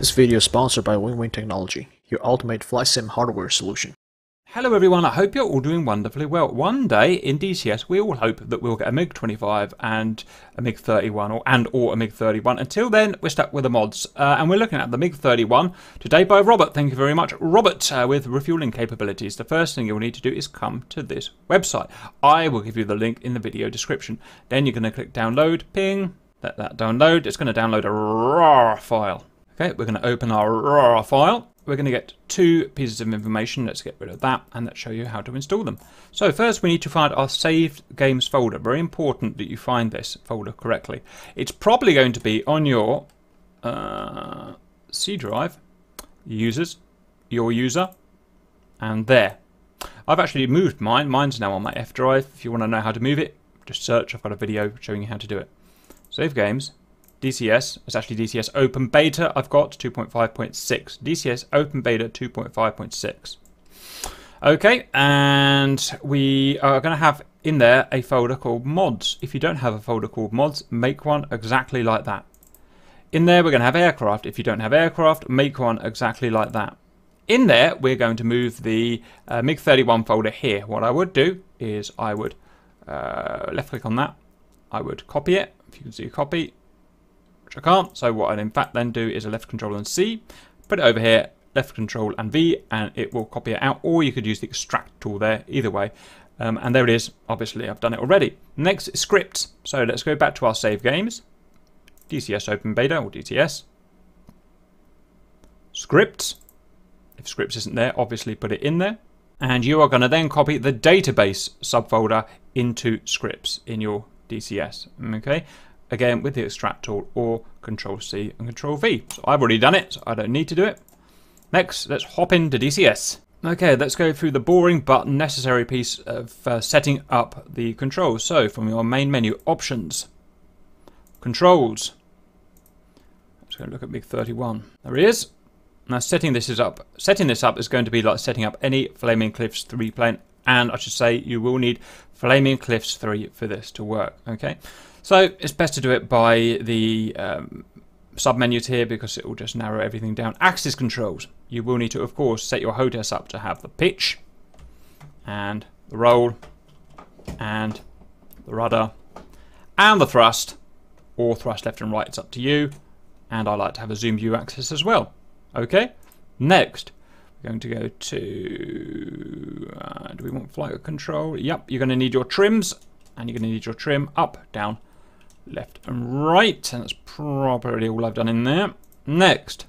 This video is sponsored by Winwing Technology, your ultimate flight sim hardware solution. Hello everyone, I hope you're all doing wonderfully well. One day in DCS we all hope that we'll get a MiG-25 and a MiG-31 or and or a MiG-31. Until then we're stuck with the mods uh, and we're looking at the MiG-31 today by Robert. Thank you very much Robert uh, with refueling capabilities. The first thing you'll need to do is come to this website. I will give you the link in the video description. Then you're going to click download, ping, let that download. It's going to download a RAR file. Okay, we're going to open our RAR file we're going to get two pieces of information. Let's get rid of that and let's show you how to install them. So first we need to find our saved games folder. Very important that you find this folder correctly. It's probably going to be on your uh, C drive, users, your user, and there. I've actually moved mine. Mine's now on my F drive. If you want to know how to move it, just search. I've got a video showing you how to do it. Save games, DCS, it's actually DCS Open Beta, I've got 2.5.6. DCS Open Beta 2.5.6. Okay, and we are going to have in there a folder called mods. If you don't have a folder called mods, make one exactly like that. In there, we're going to have aircraft. If you don't have aircraft, make one exactly like that. In there, we're going to move the uh, MiG-31 folder here. What I would do is I would uh, left click on that. I would copy it. If you can see copy, which I can't. So what I'd in fact then do is a left control and C, put it over here, left control and V, and it will copy it out. Or you could use the extract tool there, either way. Um, and there it is. Obviously, I've done it already. Next scripts. So let's go back to our save games. DCS Open Beta or DTS. Scripts. If scripts isn't there, obviously put it in there. And you are going to then copy the database subfolder into scripts in your DCS. Okay, again with the extract tool or control C and control V. So I've already done it, so I don't need to do it. Next, let's hop into DCS. Okay, let's go through the boring but necessary piece of uh, setting up the controls. So from your main menu, options, controls. Let's go look at MiG-31. There he is. Now setting this is up. Setting this up is going to be like setting up any Flaming Cliffs 3 plane. And I should say you will need Flaming Cliffs 3 for this to work. Okay. So it's best to do it by the um, sub-menus here because it will just narrow everything down. Axis controls. You will need to, of course, set your HOTAS up to have the pitch and the roll and the rudder and the thrust or thrust left and right. It's up to you. And I like to have a zoom view axis as well. Okay. Next, we're going to go to, uh, do we want flight control? Yep, you're going to need your trims and you're going to need your trim up, down, left and right. And that's probably all I've done in there. Next,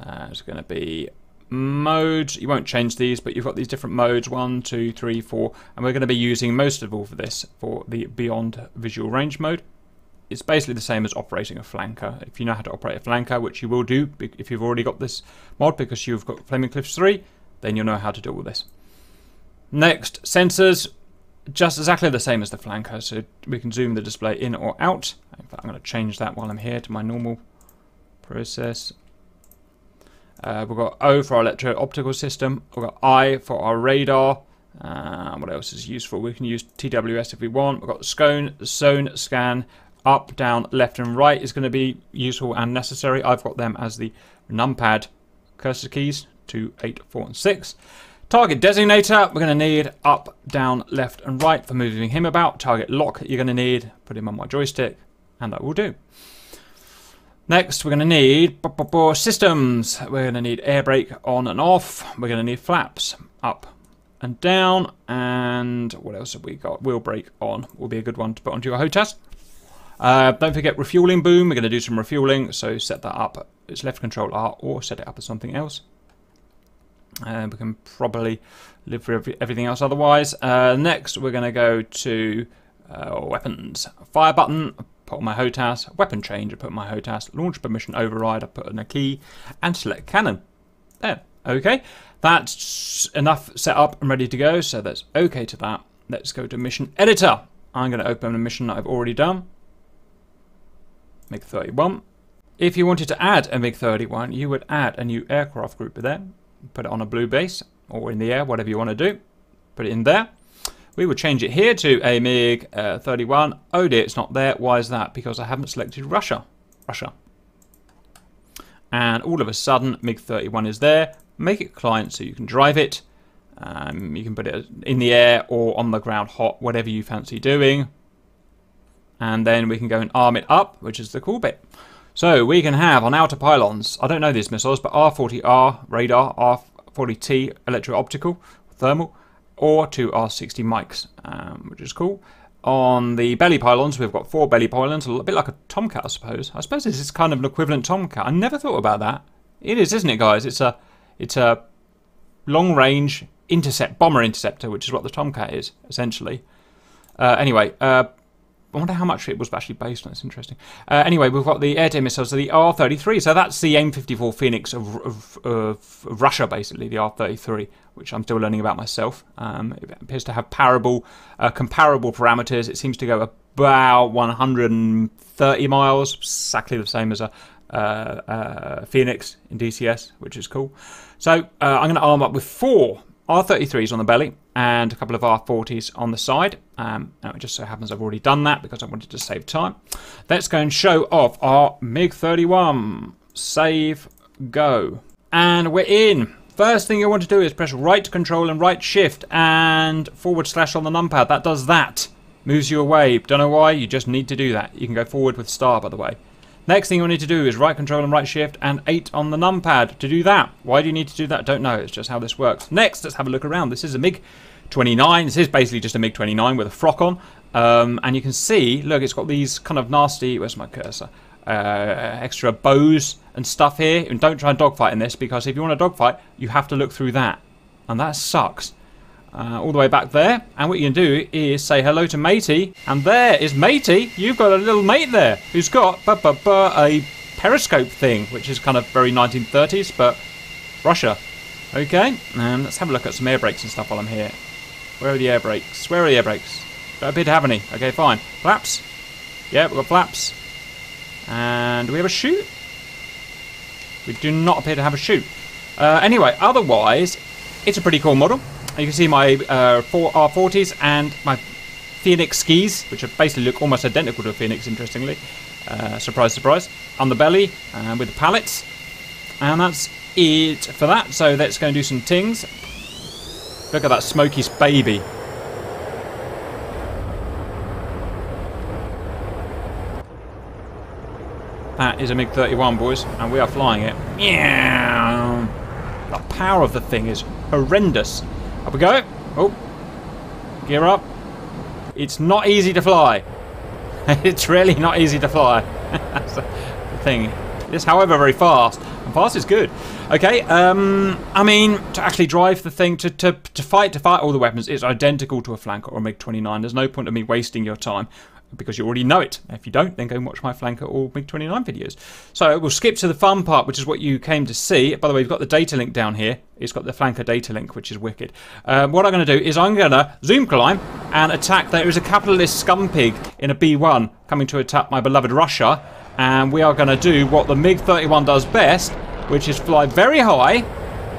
uh, it's going to be modes. You won't change these, but you've got these different modes, one, two, three, four. And we're going to be using most of all for this for the Beyond Visual Range mode. It's basically the same as operating a flanker. If you know how to operate a flanker, which you will do if you've already got this mod because you've got Flaming Cliffs 3, then you'll know how to do all this. Next, sensors just exactly the same as the flanker, so we can zoom the display in or out. In fact, I'm going to change that while I'm here to my normal process. Uh, we've got O for our electro-optical system. We've got I for our radar. Uh, what else is useful? We can use TWS if we want. We've got scone, zone scan, up, down, left and right is going to be useful and necessary. I've got them as the numpad cursor keys, 2, 8, 4 and 6. Target designator, we're going to need up, down, left and right for moving him about. Target lock, you're going to need, put him on my joystick, and that will do. Next, we're going to need systems. We're going to need air brake on and off. We're going to need flaps up and down. And what else have we got? Wheel brake on will be a good one to put onto your HOTAS. Uh, don't forget refueling boom. We're going to do some refueling, so set that up. It's left control R or set it up as something else. Uh, we can probably live for every, everything else otherwise. Uh, next, we're going to go to uh, weapons. Fire button, put on my HOTAS. Weapon change, I put my HOTAS. Launch permission override, I put in a key. And select cannon. There. Okay. That's enough set up and ready to go. So that's okay to that. Let's go to mission editor. I'm going to open a mission that I've already done. MiG-31. If you wanted to add a MiG-31, you would add a new aircraft group there put it on a blue base or in the air, whatever you want to do. Put it in there. We will change it here to a MiG uh, 31. Oh dear, it's not there. Why is that? Because I haven't selected Russia. Russia. and all of a sudden MiG-31 is there. Make it client so you can drive it. Um, you can put it in the air or on the ground hot, whatever you fancy doing. And then we can go and arm it up, which is the cool bit. So we can have on outer pylons, I don't know these missiles, but R40R radar, R40T electro-optical, thermal, or two R60 mics, um, which is cool. On the belly pylons, we've got four belly pylons, a bit like a Tomcat, I suppose. I suppose this is kind of an equivalent Tomcat. I never thought about that. It is, isn't it, guys? It's a, it's a long-range intercept bomber interceptor, which is what the Tomcat is essentially. Uh, anyway, uh, I wonder how much it was actually based on. It's interesting. Uh, anyway, we've got the air-to-air missiles, so the R-33. So that's the AIM-54 Phoenix of, of, of, Russia, basically, the R-33, which I'm still learning about myself. Um, it appears to have parable, uh, comparable parameters. It seems to go about 130 miles, exactly the same as a uh, uh, Phoenix in DCS, which is cool. So uh, I'm going to arm up with four R33s on the belly and a couple of R40s on the side. Um, it just so happens I've already done that because I wanted to save time. Let's go and show off our MiG-31. Save, go. And we're in. First thing you want to do is press right control and right shift and forward slash on the numpad. That does that. Moves you away. Don't know why, you just need to do that. You can go forward with star, by the way. Next thing you need to do is right control and right shift and 8 on the numpad to do that. Why do you need to do that? Don't know. It's just how this works. Next, let's have a look around. This is a MiG-29. This is basically just a MiG-29 with a frock on. Um, and you can see, look, it's got these kind of nasty, where's my cursor? Uh, extra bows and stuff here. And don't try and dogfight in this because if you want a dogfight, you have to look through that. And that sucks uh, all the way back there. And what you can do is say hello to matey. And there is matey. You've got a little mate there who's got a periscope thing, which is kind of very 1930s, but Russia. Okay, and let's have a look at some air brakes and stuff while I'm here. Where are the air brakes? Where are the air brakes? Don't appear to have any. Okay, fine. Flaps? Yeah, we've got flaps. And do we have a chute? We do not appear to have a chute. Uh, anyway, otherwise, it's a pretty cool model. You can see my uh, four R40s and my Phoenix skis, which basically look almost identical to a Phoenix, interestingly. Uh, surprise, surprise. On the belly uh, with the pallets. And that's it for that. So let's go and do some tings. Look at that Smokey's baby. That is a MiG-31, boys, and we are flying it. Yeah. The power of the thing is horrendous. Up we go. Oh. Gear up. It's not easy to fly. it's really not easy to fly. That's the thing. It's, however, very fast. And fast is good. Okay, um, I mean, to actually drive the thing, to, to, to fight, to fight all the weapons, it's identical to a flanker or a MiG-29. There's no point of me wasting your time because you already know it. If you don't, then go and watch my Flanker or MiG-29 videos. So we'll skip to the fun part, which is what you came to see. By the way, we've got the data link down here. It's got the Flanker data link, which is wicked. Um, what I'm going to do is I'm going to zoom climb and attack. There is a capitalist scum pig in a B1 coming to attack my beloved Russia. And we are going to do what the MiG-31 does best, which is fly very high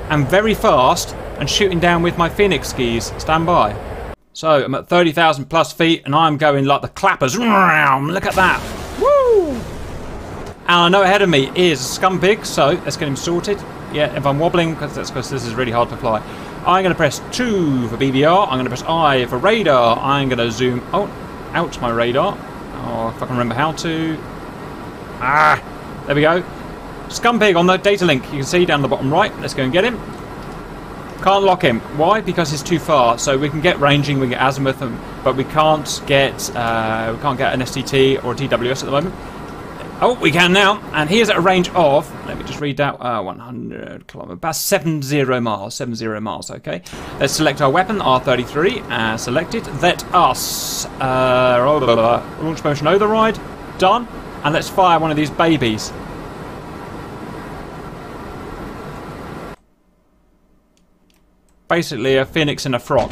and very fast and shooting down with my Phoenix skis. Stand by. So I'm at 30,000 plus feet and I'm going like the clappers. Look at that. Woo! And I know ahead of me is a scum pig, so let's get him sorted. Yeah, if I'm wobbling, because that's because this is really hard to fly. I'm going to press 2 for BVR. I'm going to press I for radar. I'm going to zoom oh, out my radar. Oh, if I can remember how to. Ah, there we go. Scumpig on the data link. You can see down the bottom right. Let's go and get him. Can't lock him. Why? Because he's too far. So we can get ranging, we can get azimuth, but we can't get uh, we can't get an STT or a TWS at the moment. Oh, we can now, and he is at a range of. Let me just read out. Uh, 100 kilometers, about 70 miles. 70 miles. Okay. Let's select our weapon, R33. Uh, selected. Let us uh, launch permission override. Done. And let's fire one of these babies. Basically a phoenix in a frock.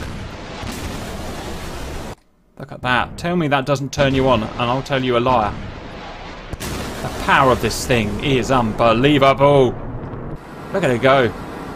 Look at that. Tell me that doesn't turn you on, and I'll tell you a liar. The power of this thing is unbelievable. Look at it go.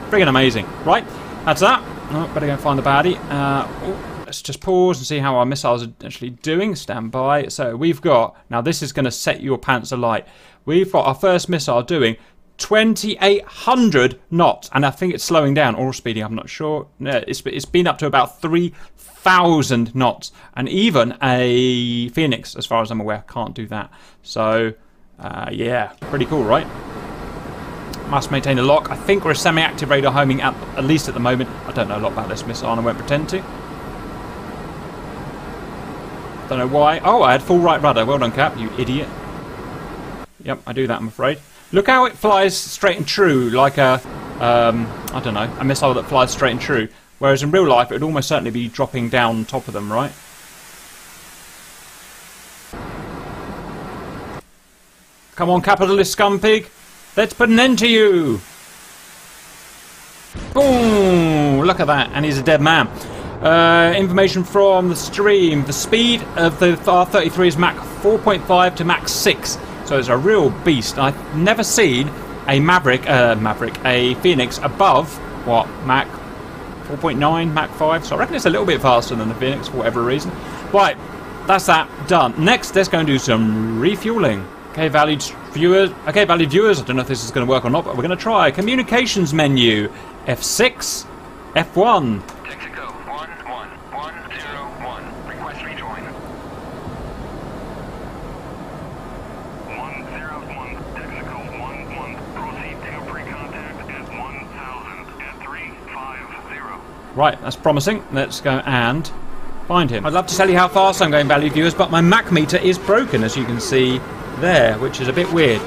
Friggin' amazing. Right, that's that. Oh, better go and find the baddie. Uh, oh, let's just pause and see how our missiles are actually doing. Stand by. So we've got, now this is going to set your pants alight. We've got our first missile doing 2,800 knots. And I think it's slowing down or speeding, I'm not sure. No, it's, it's been up to about 3,000 knots. And even a Phoenix, as far as I'm aware, can't do that. So, uh, yeah, pretty cool, right? Must maintain a lock. I think we're a semi-active radar homing at, at least at the moment. I don't know a lot about this missile and I won't pretend to. Don't know why. Oh, I had full right rudder. Well done, Cap, you idiot. Yep, I do that, I'm afraid. Look how it flies straight and true, like a, um, I don't know, a missile that flies straight and true. Whereas in real life, it would almost certainly be dropping down on top of them, right? Come on, capitalist scum pig. Let's put an end to you. Boom! Look at that, and he's a dead man. Uh, information from the stream. The speed of the R33 is Mach 4.5 to Mach 6. So it's a real beast. I've never seen a Maverick, uh, Maverick, a Phoenix above, what, Mach 4.9, Mach 5. So I reckon it's a little bit faster than the Phoenix for whatever reason. Right, that's that done. Next, let's go and do some refueling. Okay, valued viewers. Okay, valued viewers. I don't know if this is going to work or not, but we're going to try. Communications menu. F6, F1. Right, that's promising. Let's go and find him. I'd love to tell you how fast I'm going, value viewers, but my Mach meter is broken, as you can see there, which is a bit weird.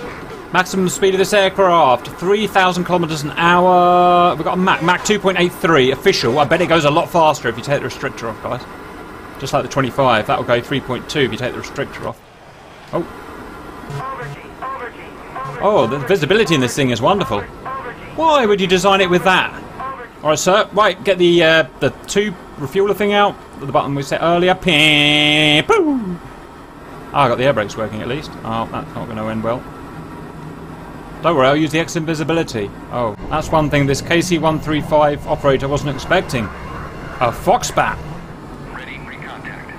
Maximum speed of this aircraft, 3,000 kilometers an hour. We've got a Mach, Mach 2.83 official. I bet it goes a lot faster if you take the restrictor off, guys. Just like the 25, that'll go 3.2 if you take the restrictor off. Oh. Oh, the visibility in this thing is wonderful. Why would you design it with that? Alright, sir. Right, get the uh, the two refueler thing out. The button we set earlier. Ping, boom. Oh, I got the air brakes working at least. Oh, that's not going to end well. Don't worry, I'll use the X invisibility. Oh, that's one thing this KC-135 operator wasn't expecting. A Foxbat. Ready, contact.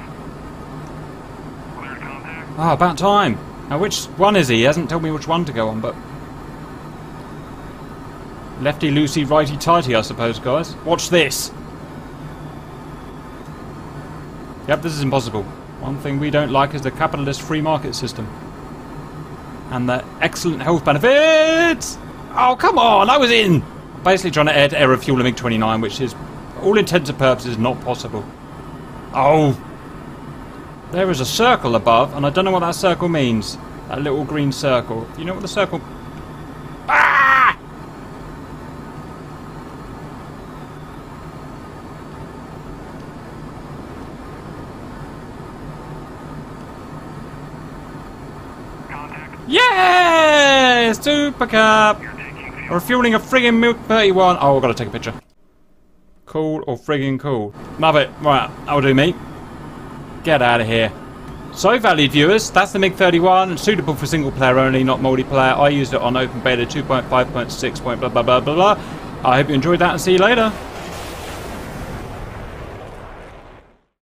Ah, oh, about time. Now, which one is he? He hasn't told me which one to go on, but Lefty loosey, righty tighty, I suppose, guys. Watch this. Yep, this is impossible. One thing we don't like is the capitalist free market system. And the excellent health benefits! Oh, come on, I was in! Basically trying to add air fuel a MiG-29, which is, all intents and purposes, not possible. Oh! There is a circle above, and I don't know what that circle means. That little green circle. You know what the circle... Yeah! Super Cup! We're fueling a friggin' MiG 31. Oh, I've got to take a picture. Cool or friggin' cool. Love it. Right, that'll do me. Get out of here. So, valued viewers, that's the MiG-31, suitable for single player only, not multiplayer. I used it on Open Beta 2.5.6. blah blah blah blah blah. I hope you enjoyed that and see you later.